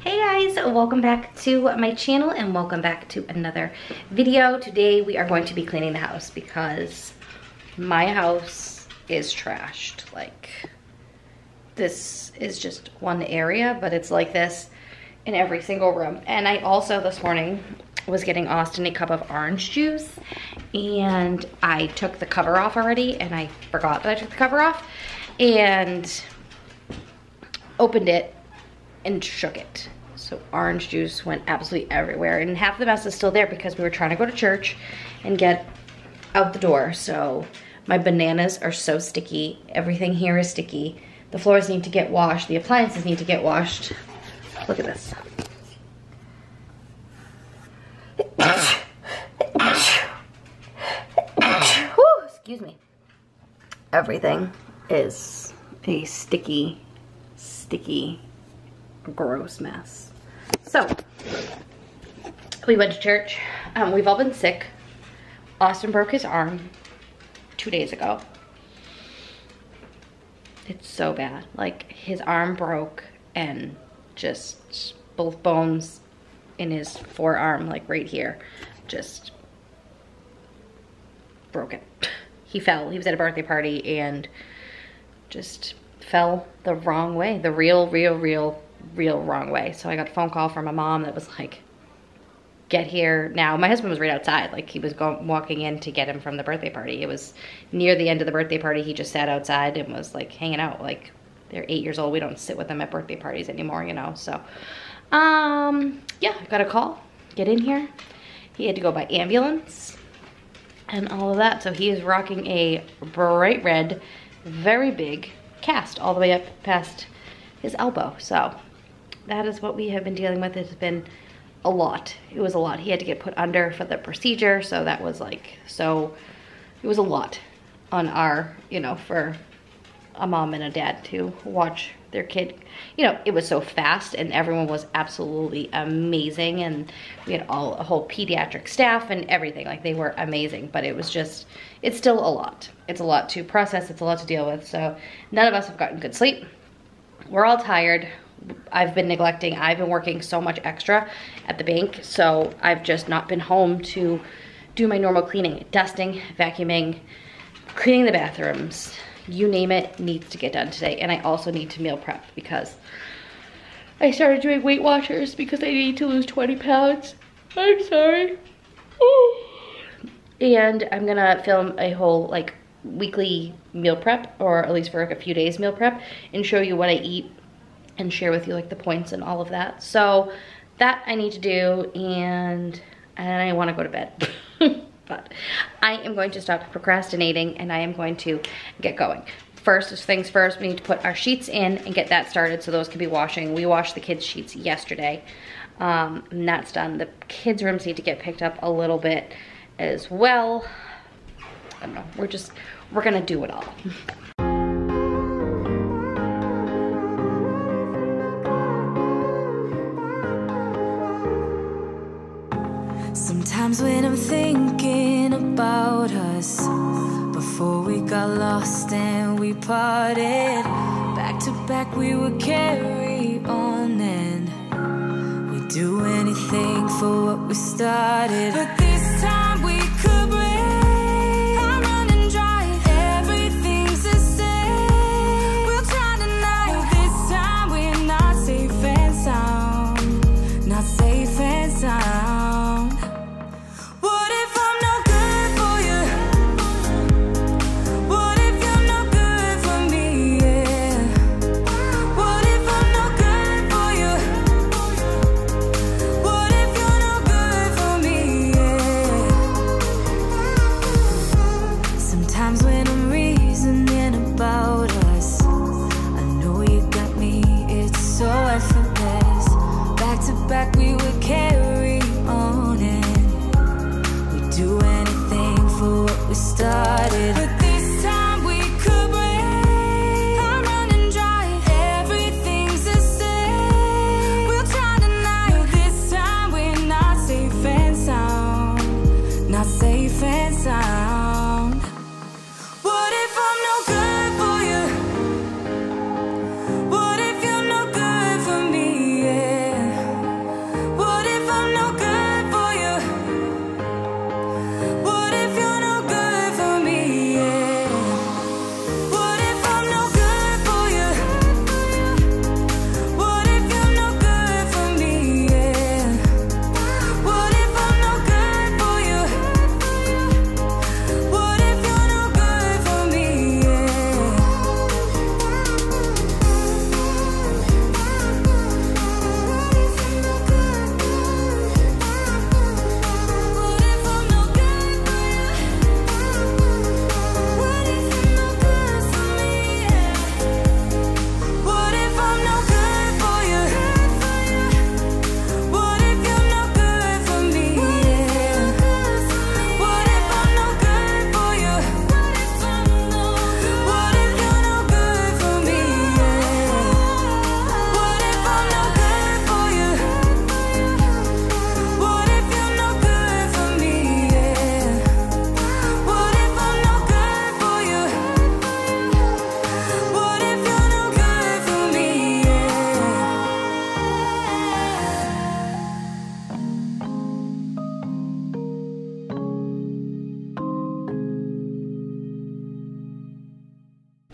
Hey guys, welcome back to my channel and welcome back to another video. Today we are going to be cleaning the house because my house is trashed. Like this is just one area, but it's like this in every single room. And I also this morning was getting Austin a cup of orange juice and I took the cover off already and I forgot that I took the cover off and opened it and shook it. So orange juice went absolutely everywhere and half the mess is still there because we were trying to go to church and get out the door. So my bananas are so sticky. Everything here is sticky. The floors need to get washed. The appliances need to get washed. Look at this. Whew, excuse me. Everything is a sticky, sticky gross mess. So, we went to church. Um, we've all been sick. Austin broke his arm two days ago. It's so bad. Like, his arm broke and just both bones in his forearm, like right here, just broken. He fell. He was at a birthday party and just fell the wrong way. The real, real, real real wrong way. So I got a phone call from my mom that was like, get here now. My husband was right outside. Like he was going, walking in to get him from the birthday party. It was near the end of the birthday party. He just sat outside and was like hanging out. Like they're eight years old. We don't sit with them at birthday parties anymore, you know? So, um, yeah, I got a call. Get in here. He had to go by ambulance and all of that. So he is rocking a bright red, very big cast all the way up past his elbow. So that is what we have been dealing with. It's been a lot. It was a lot. He had to get put under for the procedure. So that was like, so it was a lot on our, you know, for a mom and a dad to watch their kid. You know, it was so fast and everyone was absolutely amazing. And we had all a whole pediatric staff and everything. Like they were amazing, but it was just, it's still a lot. It's a lot to process. It's a lot to deal with. So none of us have gotten good sleep. We're all tired. I've been neglecting. I've been working so much extra at the bank, so I've just not been home to do my normal cleaning, dusting, vacuuming, cleaning the bathrooms, you name it needs to get done today. And I also need to meal prep because I started doing Weight Watchers because I need to lose 20 pounds. I'm sorry. And I'm gonna film a whole like weekly meal prep or at least for like a few days meal prep and show you what I eat and share with you like the points and all of that. So that I need to do and, and I wanna go to bed. but I am going to stop procrastinating and I am going to get going. First things first, we need to put our sheets in and get that started so those can be washing. We washed the kids' sheets yesterday um, and that's done. The kids' rooms need to get picked up a little bit as well. I don't know, we're just, we're gonna do it all. lost and we parted. Back to back we would carry on and We'd do anything for what we started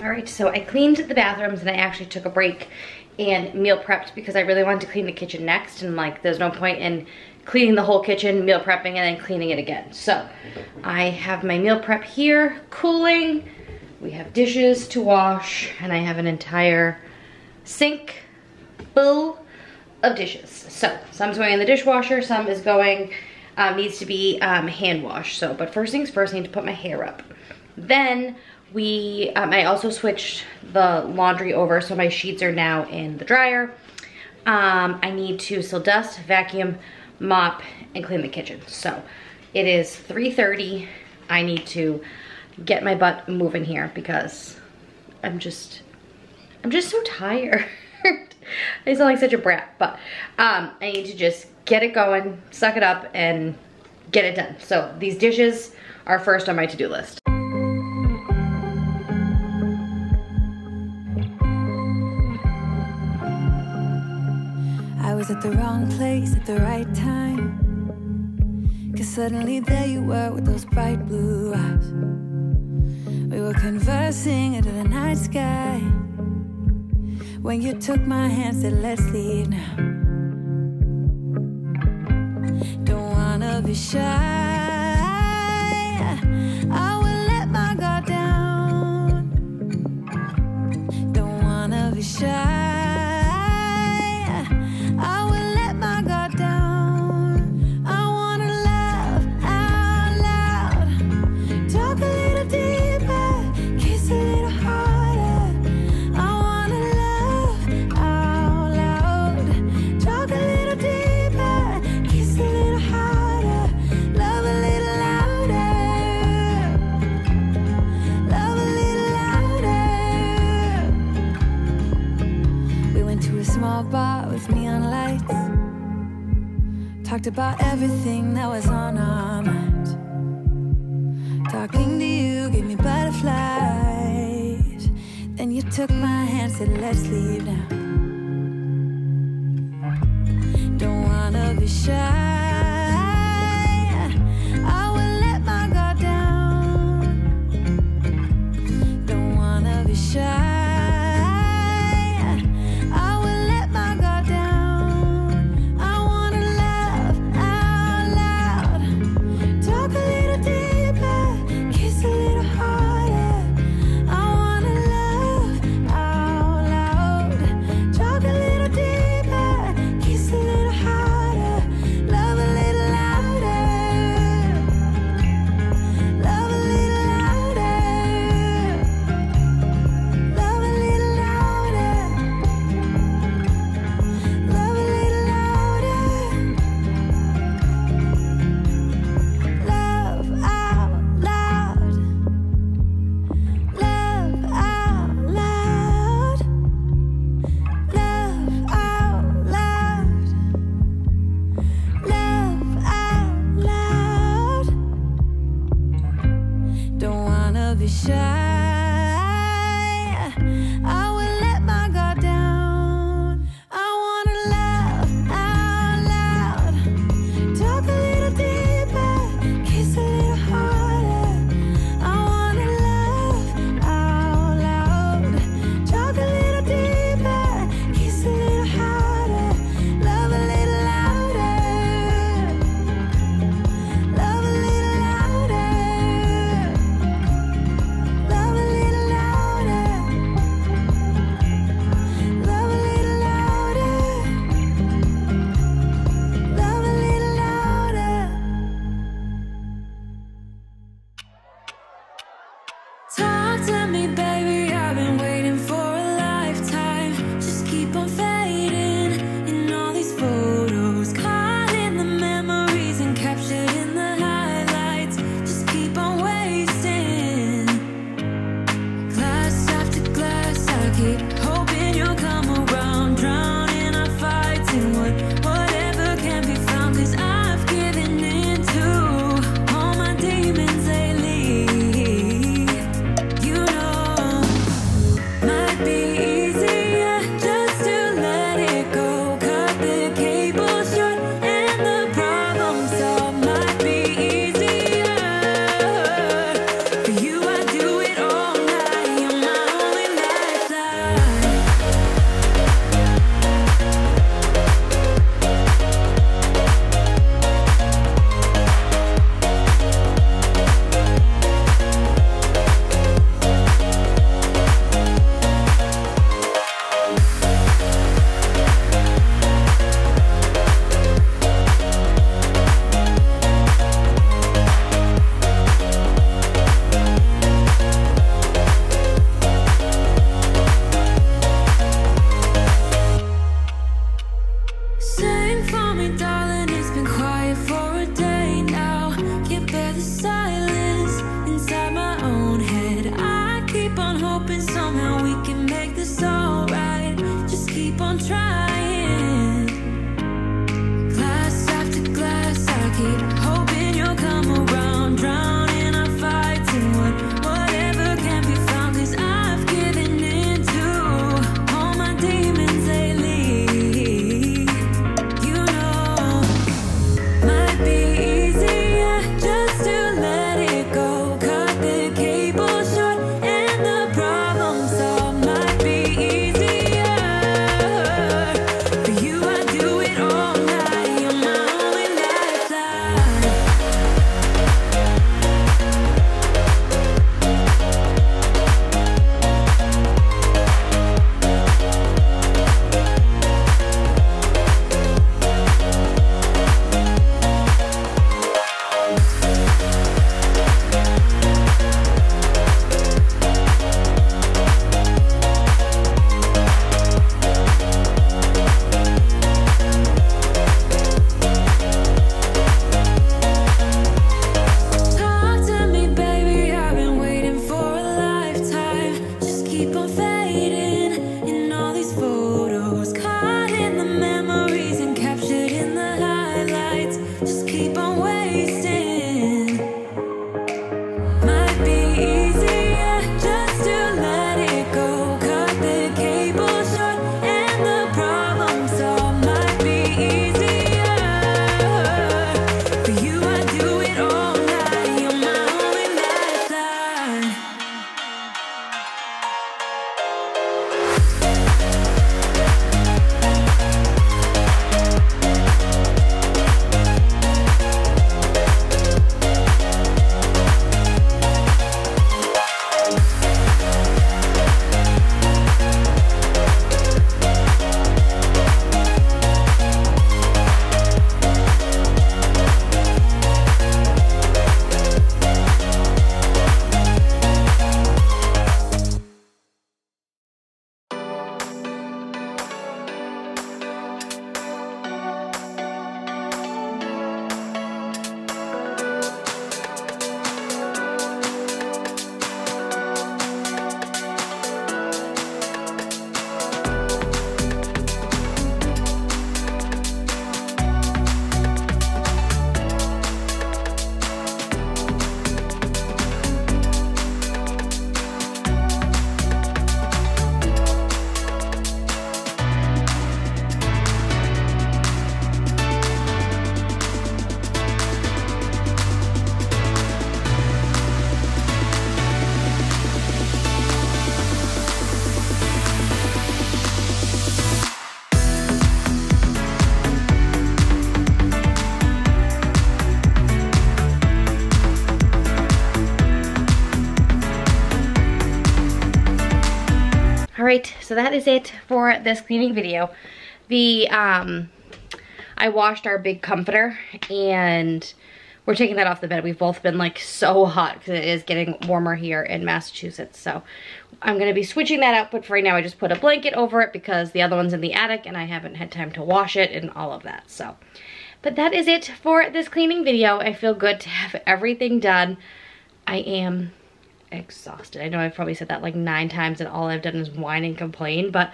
perfect. So I cleaned the bathrooms and I actually took a break and meal prepped because I really wanted to clean the kitchen next and like there's no point in cleaning the whole kitchen, meal prepping, and then cleaning it again. So I have my meal prep here, cooling. We have dishes to wash and I have an entire sink full of dishes. So some's going in the dishwasher, some is going, um, needs to be um, hand washed. So, but first things first, I need to put my hair up. Then we, um, I also switched the laundry over so my sheets are now in the dryer. Um, I need to still dust, vacuum, mop, and clean the kitchen. So it is 3.30. I need to get my butt moving here because I'm just, I'm just so tired. I sound like such a brat, but um, I need to just get it going, suck it up, and get it done. So these dishes are first on my to-do list. Was at the wrong place at the right time. Cause suddenly there you were with those bright blue eyes. We were conversing under the night sky. When you took my hand, said, let's leave now. Don't wanna be shy. I will let my guard down. Don't wanna be shy. Small bar with neon lights. Talked about everything that was on our mind. Talking to you gave me butterflies. Then you took my hand, said, let's leave now. Don't wanna be shy. I hoping somehow we can make this alright. Just keep on trying. So that is it for this cleaning video. The, um, I washed our big comforter and we're taking that off the bed. We've both been like so hot because it is getting warmer here in Massachusetts. So I'm going to be switching that out, but for right now I just put a blanket over it because the other one's in the attic and I haven't had time to wash it and all of that. So, but that is it for this cleaning video. I feel good to have everything done. I am exhausted. I know I've probably said that like nine times and all I've done is whine and complain, but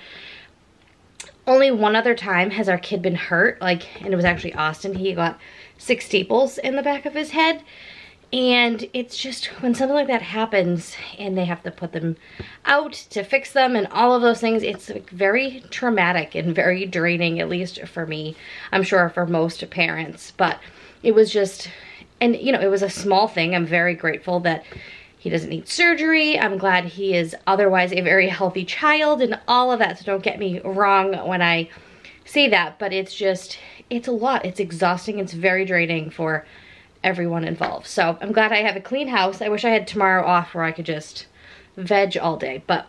only one other time has our kid been hurt, like, and it was actually Austin. He got six staples in the back of his head. And it's just when something like that happens and they have to put them out to fix them and all of those things, it's like very traumatic and very draining, at least for me. I'm sure for most parents, but it was just, and you know, it was a small thing. I'm very grateful that he doesn't need surgery. I'm glad he is otherwise a very healthy child and all of that. So don't get me wrong when I say that, but it's just, it's a lot. It's exhausting. It's very draining for everyone involved. So I'm glad I have a clean house. I wish I had tomorrow off where I could just veg all day, but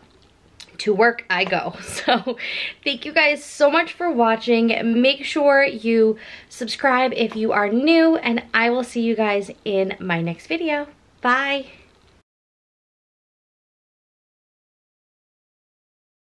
to work I go. So thank you guys so much for watching. Make sure you subscribe if you are new and I will see you guys in my next video. Bye.